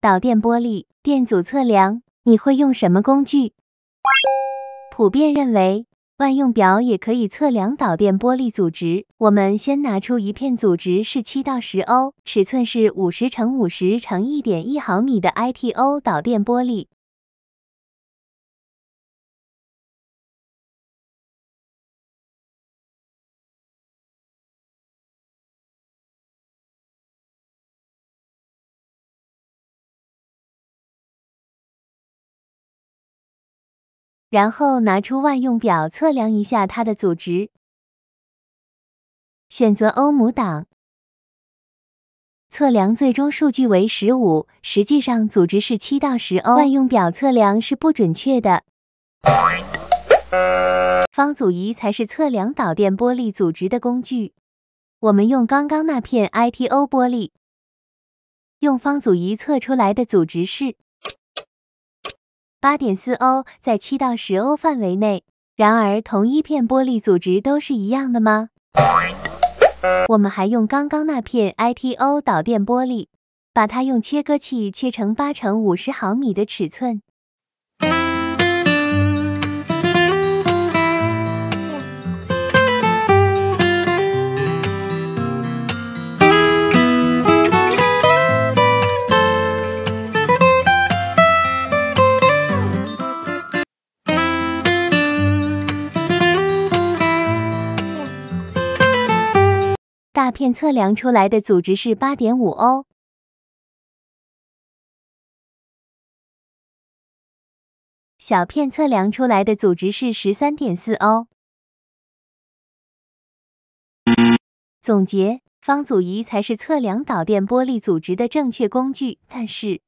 导电玻璃电阻测量，你会用什么工具？普遍认为，万用表也可以测量导电玻璃阻值。我们先拿出一片阻值是七到十欧，尺寸是五十乘五十乘一点一毫米的 ITO 导电玻璃。然后拿出万用表测量一下它的阻值，选择欧姆档，测量最终数据为十五，实际上阻值是七到十欧。万用表测量是不准确的，方阻仪才是测量导电玻璃阻值的工具。我们用刚刚那片 ITO 玻璃，用方阻仪测出来的阻值是。八点四欧，在七到十欧范围内。然而，同一片玻璃阻值都是一样的吗？我们还用刚刚那片 ITO 导电玻璃，把它用切割器切成八乘五十毫米的尺寸。大片测量出来的阻值是八点五欧，小片测量出来的阻值是十三点四欧。总结：方阻仪才是测量导电玻璃阻值的正确工具，但是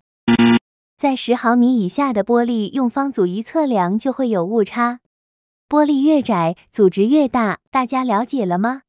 在十毫米以下的玻璃用方阻仪测量就会有误差，玻璃越窄阻值越大。大家了解了吗？